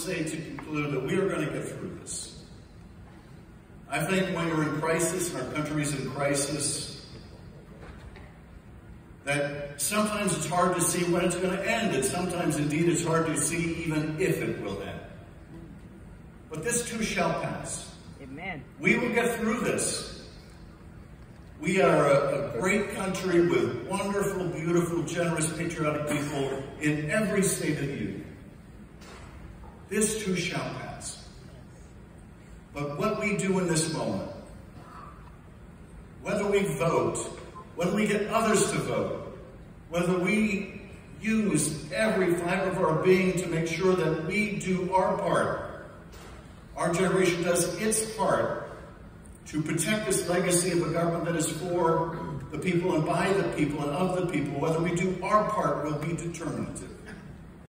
say to conclude that we are going to get through this. I think when we're in crisis and our country's in crisis, that sometimes it's hard to see when it's going to end, and sometimes indeed it's hard to see even if it will end. But this too shall pass. Amen. We will get through this. We are a, a, great country with wonderful, beautiful, generous, patriotic people in every state of the union. This too shall pass. But what we do in this moment, whether we vote, whether we get others to vote, whether we use every fiber of our being to make sure that we do our part, our generation does its part to protect this legacy of a government that is for the people and by the people and of the people, whether we do our part will be determinative.